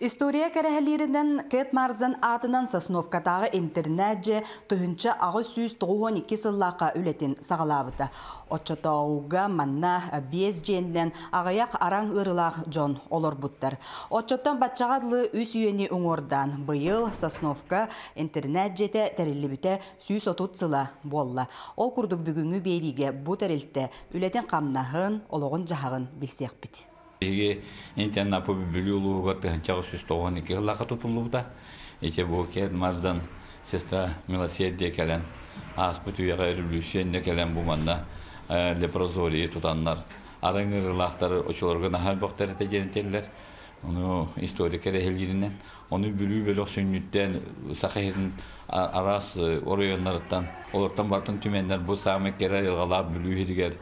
История кәрәһәлерінен Кэт Марзан атынан Сосновкатағы интернет же түхінші ағы сүйіз 92 сыллақа үлетін сағалабыды. Отчатауға манна без женден ағаяқ араң ұрылақ Джон олар бұттыр. Отчаттан үс үйені ұңордан бұйыл Сосновка интернет жете тәрілі біте сүйіз отут сыла болла. Ол күрдік бүгінгі бериге бұ тәрілтті үлетін қамнағын, олығын жағығын білсек біті. Иге интерна по библиолога тыгынчагы сүз тоғын екі ғылаға тұтылуда. Ече бұл кед марзан сестра милосердие келен, аспыт үйеға революционне келен бұманна лепрозории тұтаннар. Арыңы ғылақтары очолорға нахал боқтары тәженетелер. Оны историк әрәхелгерінен. Оны бүлі бөлік сүннүттен сақайырын арас орайонларыттан, олардан бартын түмендер бұл сағымек кері ғалап бүлі хиргер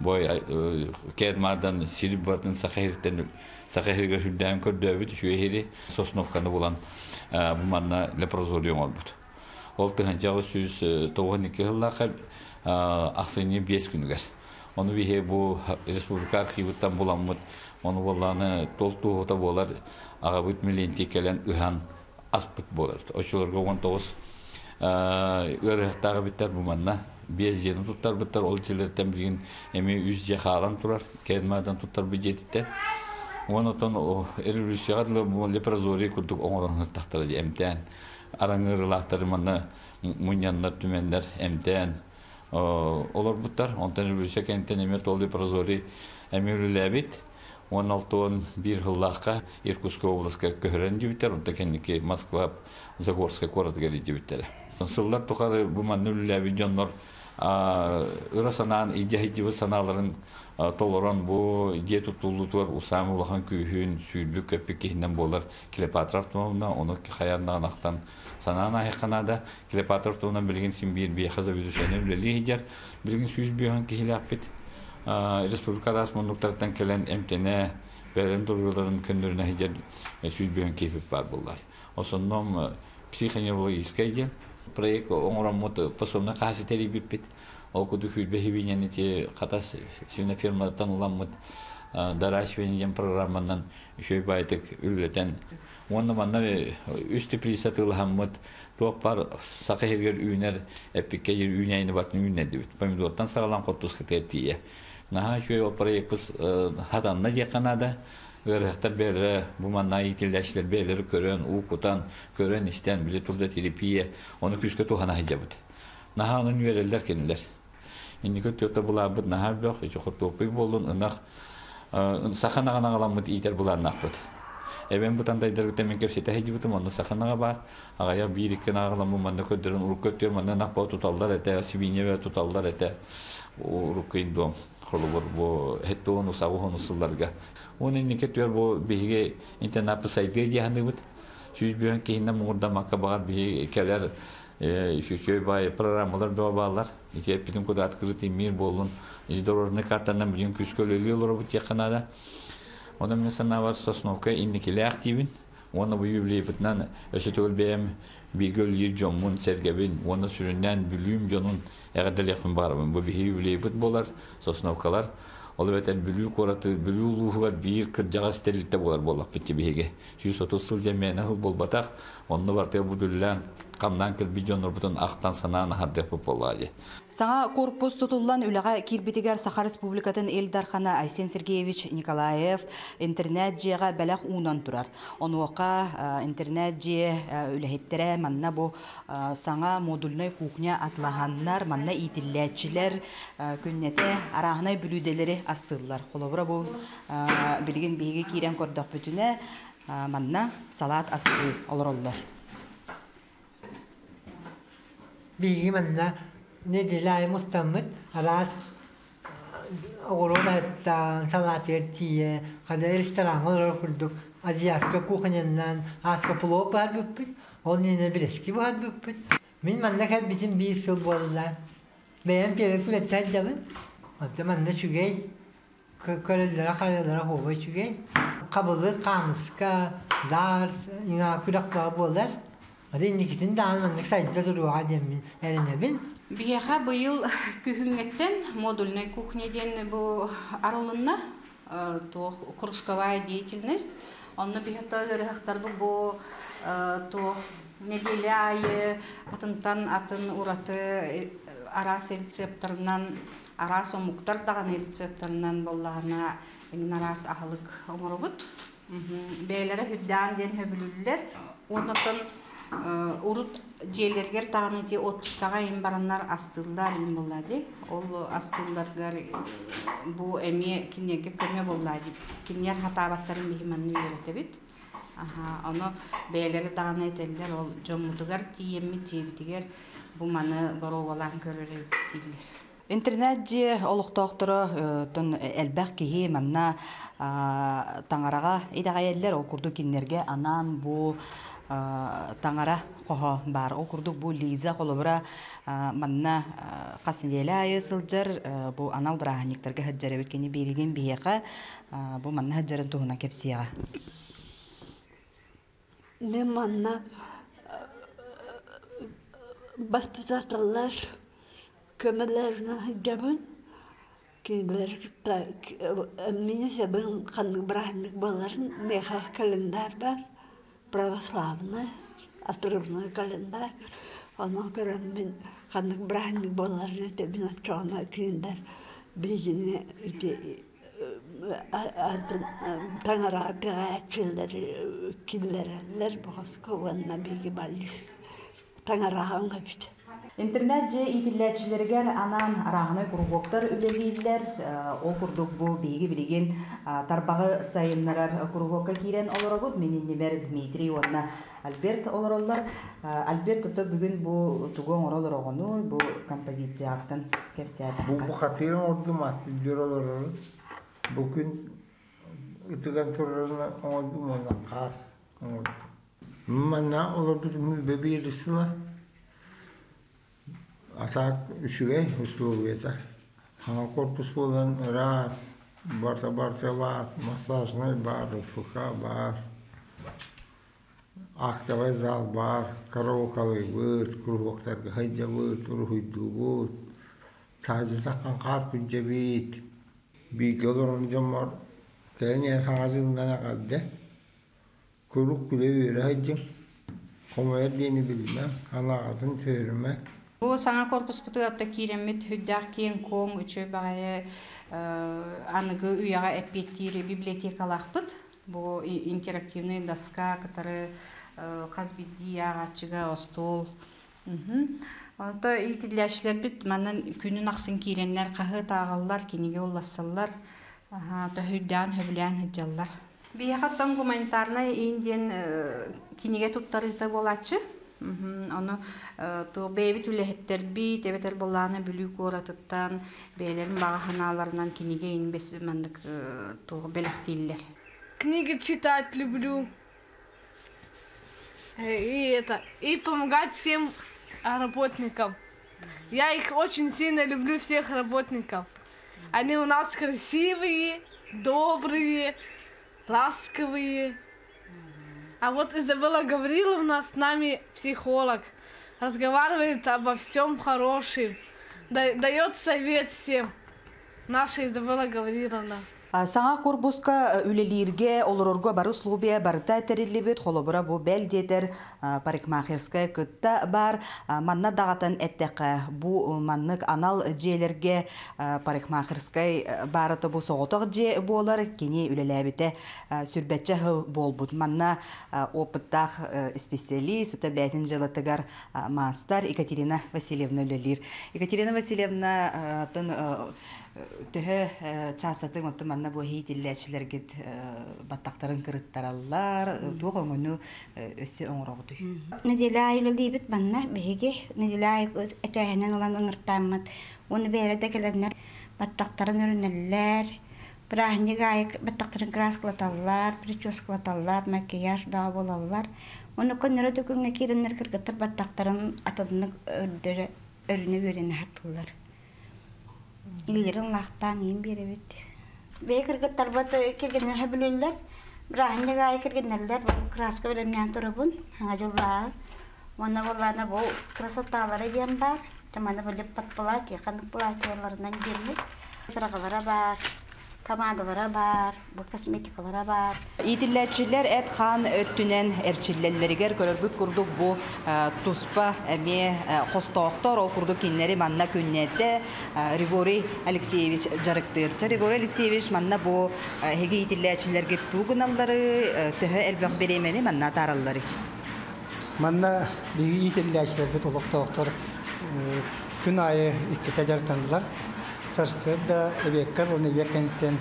бой кэд мардан сирип батын сахариттен сахарига хүддән көрдөбүт шуэхири сосновканы булан бу манна лепрозолиум олбут ол тыганчагы сүз тогон эки жыллака аксыйны бес күнүгер оны бихе бу республика архивыттан буламмыт оны болланы толтуута болар агабыт миленти келен ыхан аспыт болар очолорго он тогуз ырыктагы биттер бу манна без жені туттар бұттар ол жерлерден білген эми үз же кедмадан туттар бу жетитте онотон революцияга дылы бу лепрозорий оңорон тактара эмтен араңырылактар мана муньяндар түмендер эмтен олар буттар онтан революция кенттен эме тол он бир иркутская кенники москва ыра санаан идяхитивы санааларын толорон бу ие тутулутуар усаам улахан күйүүн сүйүлүк көппү кихинен болар Клеопатра Артуновна оны хаярнаанахтан санаан айыкканада Клеопатра Артуновна билген симбир биехаза бүдүшени үлели хидер билген сүйүз бүйөн кихилаппит республикадас мундуктардан келен эмтене хидер сүйүз бүйөн кихип бар психоневрологическая проект оңороммут пособна каасы терибиппит ол куду хүлбехибинен те катас сюна фирмадан уламмыт дарашвенен программанан үшөй байтык үллетен онна манна үсті присатылхаммыт туок бар сакахергер үйнер эпикке жер үйнәйни батын үйнәди бит помидордан сагалан коттус кытертие наха үшөй ол проектпыз хатанна жеканада Гырыхтар бәлері, бұманна итілдәшілер бәлері көрен, уқутан, көрен істен, біле турда терапия, оны күшке туғана хайджа бұд. Наха оның үйерелдер кенілер. Inni kötü yokta bulabıt nahar yok, içi kurtupik bolun, ınak, sakanağa nağalamıt iter bulannak bud. Eben butan da ider temen kepse te heji butum onu sakanağa bar. Agaya bir iki nağalamı manda ködürün uruk kötüyor manda nak bau tutallar ete, sibinye ve tutallar ete. Uruk kıyın doğum. Onu savu onu sıllarga. Onu inni kötüyor bu bihiге internet pısaydı diye bud. Süz büyün ki hinna muğurda makka bağır bihi keler шүшөй бай программалар бабалар иче питин куда открытый мир болун дорожный картанан билген күскөлөлү олор бут якынада онан мен санавар сосновка инникеле активин юбилей бутнан өсөтөгөл бэм бигөл йир жомун сергебин оны сүрүннен бүлүм жонун эгеделекмин барбын бу бихи юбилей бут болар сосновкалар ол бетен бүлүү кораты бүлүү улуугар бир кыр жага стерликте болар болак битти биһиге жүз отуз сыл жемене хыл бартыя будуллан камдан кир бидjonор бутун актан санаан хаддеп боллаали Саңа корпус тутуллан үләгә кирбитигәр Саха Республикатын Элдархана Айсен Сергеевич Николаев интернет жига бәләх унан турар. Онука интернет жи үләһеттере манна бу саңа модульный кухня атлаганнар, манна итилләчиләр күннәтә арахнай бүлүделәре астыллар. Холобра бу билген биге кирен кордак бүтүнә манна салат асты олороллар. بيهمنا نجي لاي مستمت راس غرولات صلاة يرتية قد اشتران غرر كردو أزياسكا كوخنينن أسكا بلو بار ببت ونين برسكي بار ببت من منك hep bizim bir yıl boyunca beğen bir eve kule terdemin hatta ben de şu gey karelere karelere hova şu gey. Kabılı kamıska dar ina kulaklar bolar Ренникитин даан маннык сайда туруга демин эренебин. Бияха быйыл күхүнгеттен модульный кухня ден бу арылынна то кружковая деятельность. Онны бихата гырыхтарбы бу э, то неделе айы атынтан атын ураты э, арас рецепторынан арас омуктар даган рецепторынан боллагана эңин арас ахылык оморбут бээлери хүддаан ден хөбүлүллер онотон э, урут жээлергер таганы ти отпускага им бараннар астылдар им боллади ол астылдаргар э, бу эми кинеге көмө боллади кинер хатабаттарын бихиманны үйрөтебит аха оно бээлери таганы этеллер ол жоммутугар тиемми тиебитигер бу маны боровалан көрөрөбит тииллер Интернет же олуқтоқтыры тон әлбәқ кихи манна а, таңараға идағайеллер ол курду киннерге анан бу таңара қоһо бар курдук бу лиза холобура манна қасынелі айы сылжыр бу анал браһаниктерге хаджары өткені береген бияқа бу манна хаджарын туһуна кепсияға Мен манна бастаталар көмөлөрүнөн хыджабын кейлер мини себен канны брахник боларын меха календар бар православный отрывной календар онон көрөн мен канны брахник боларын эте мен ачоона кийиндар бизине таңара пегаячылар киллерелер богос кованна биги баллис таңарахан капит Интернет же итилләчиләргә анан арагыны кургоктар үлелиләр, ол курдук бу биги билеген тарбагы сайыннарар кургокка кирен олорогут менин немер Дмитрий онна Альберт олороллар. Альберт ото бүгүн бу тугон оролорогону бу композиция. Bu bu katırın ordu matiddir olur. Bugün ıtıgan turlarına oldu mu ona kas oldu. Mana olurdu Atak üşüge условията. Хана корпус болан раз, барта барта бар, массажный бар, ФХ бар, актовый зал бар, караокалы быт, кругоктарга хайджа быт, урухуйду быт, тажы саккан кар күнже бит, биге олорун жомор, кенер хаңазылынан акадде, курук күле үйрі хайджым, комер дейіні білмем, анағатын төріме, Бу саңа корпус бутыгатта киреммит хүддах киен коң үчө багае аныгы уяга эппеттири библиотекалахпыт. Бу и- интерактивный доска, который казбидди ягачыга стол. Онто итилләшләр бит манан күнүн аксын киреннер кахы тагыллар киниге уллассаллар. Аха, төһүдән хөблән хыҗаллар. Бияхаттан гуманитарная индиен киниге туттарыта болачы. Ону то бэйбит үлэхеттер би тебетер боллааны бүлүү куоратыттан бээлерин багаханаларынан киниге инбес мандык то белехтииллер. Книги читать люблю. Э, И это, и помогать всем работникам. Я их очень сильно люблю, всех работников. Они у нас красивые, добрые, ласковые. А вот Изабелла Гавриловна с нами психолог. Разговаривает обо всем хорошем. Да- дает совет всем. Наша Изабелла Гавриловна. Саңа корпуска үлелирге олорорго бары слубия барыта териллибет холобура бу бел детер а, парикмахерская кытта бар. А, манна дагатан эттеке бу маннык анал жээлерге а, парикмахерскай барыты бу соғоток же болар кини үлелебите сүрбетче хыл болбут манна опыттах специалист это а, мастар Екатерина Васильевна үлелир Екатерина Васильевна төһө чаастаты мото манна бу хейтилләчләргит баттактарын кырыттараллар туох оңону өссө оңорогутуй Неделя айлылыбыт банна беге неделя этәһенен улан ыңыртаммат. Уны бәре дәкеләрнәр баттактарын өрнәлләр. Брахни гайк баттактарын краскалаталлар, прическалаталлар, макияж баа болаллар. Уны көннәре төкүнгә киреннәр кыргыттыр баттактарын атадыны өрдөрө өрүнө өрүнө хаттылар. Илерин лахтан ин беребит. Бе кыргыттар бат киргеннәр хәбүлләр. Брахни гайк киргеннәр краска белән мен торабын. Хаңа жыллар. Оны болланы бұл красоталары дем бар. Таманы біліп пат платье, қанық платьеларынан келмек. Сырағалары бар. Помадалара бар, бу косметикалара бар. Итилләтчиләр әт хан өттүнен эрчилләлләригер көрөргүт курдук бу э, туспа эме хостоктор ол курдук киннери манна күннәтте Григорий Алексеевич жарыктырча. Григорий Алексеевич манна бу э, хеге итилләтчиләргә тугыналлары төһө элбәк беремени манна тараллары. Манна биги ителләчләргә толыктоктор күн айы. Сарсы да эбеккер оны эбеккенттен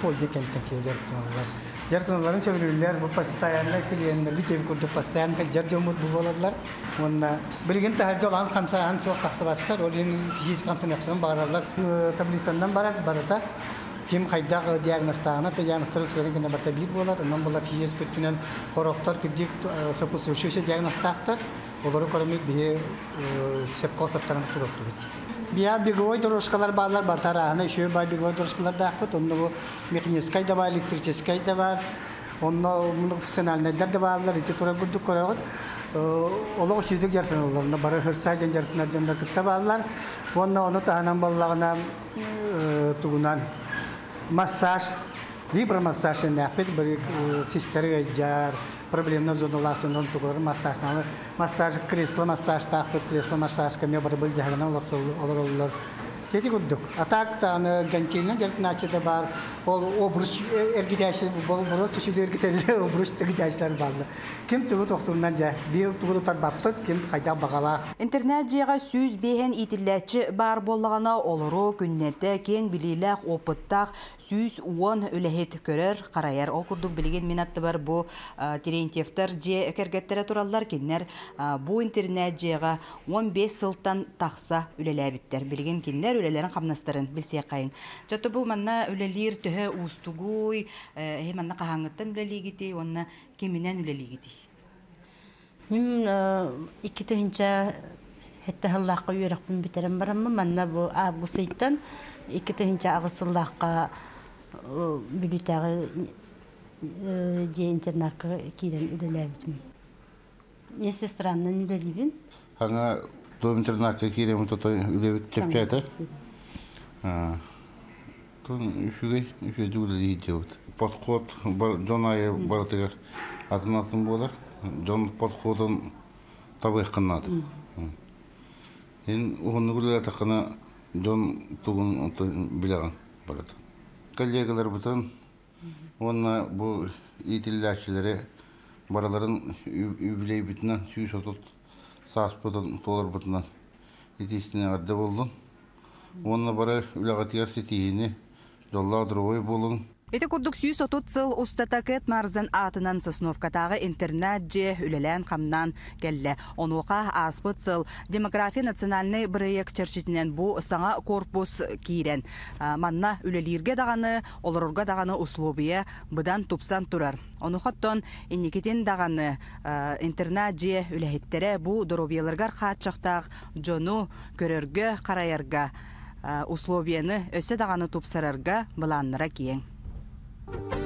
полди кенттен ке жартаналар. Жартаналарын сөйлүләр бу постоянно клиенттер битеп күрде постоянно жар жомут бу боларлар. Монда билген тәһәр жолан камса ан сок таксыбаттар, ол ин физик барар барата. Ким хайдак диагностагына диагностлар сөйләгән генә бар табиб булар. Оннан була физик көтүнән хороктар кидик сопутствующий диагностактар. Олары көремик бие сепкосаттан турыптыр бит. Бия беговой дорожкалар балар бар тарахына еще бар беговой дорожкалар да акпыт. Онны бу механическай да бар, электрическай да бар. Онны муну функциональный да барлар. Ите тура гүрдүк көрөгөт. Олог чиздик жартыналарына бары хырса жан жартынар жандар кытта балар. Онны оны таханан баллагына тугунан массаж, вибромассаж эне апет бір систерге жар, проблемна зоналаштын он тугар массаж налы массаж кресло массаж тақпет кресло массаж кеме бір бұл олар олар олар Тети күрдік. Атак таны гантилна жертін ачыда бар. Ол обруч эргидәші, бол бурус түшүдө эргителе обруч эргидәшләр барды. Ким тугу тохтурунан жа, бир тугу тар баппыт, ким кайда багалах. Интернет жеға сүз бейін итилләтчі бар боллағына олыру күннетті кең білейләқ опыттақ сүз уон өләхет көрер қарайар. Ол күрдік білген минатты бар бұ Терентьевтер же кәргеттері туралар кеннер бұ интернет жеға 15 сылтан тақса үлеләбіттер. Білген кеннер үлелерін қамнастырын білсе қайын. Жаты бұл манна үлелер түхі ұстығуй, э манна қағаңыттан үлелегіті, онна кемінен үлелегіті. Мин икки тыһынча хетте хыллааққа үйрәкпин битерем бараммы манна бу августайттан икки тыһынча агысыллааққа бүлүтәгы же интернатка кирен үлеләбитим. Мен сестраннан үлелибин. Аңа до интернатка кирем тото үлебит чепчайта. Тон үшүгей, үшү дүле идет. Подход бар жонай бартыгар атынатын болар. Жон подходын табык кынады. Ен угунны гүлләр такына жон тугун билеган барат. Коллегалар бутан онна бу итилләчләре бараларын үбилей битнә сүйүс отут саас бутан толар бутна итисине адда болдун. Онна бара үләгатияр сетиһине жолла другой болун. Эти курдук сүйс отут сыл устата кет марзан атынан сосновкатағы интернет же үлелән қамнан келле. Онуға аспыт сыл демография национальный проект черчитинен бу саңа корпус кирен. Манна үлелерге дағаны, олорорга дағаны условия бұдан тупсан турар. Онуғаттон инникетин дағаны интернет же үлехеттере бу доробияларгар қатчақтақ жону көрөргө қарайарга условияны өсі дағаны тупсарарга бұланныра киен. Bye.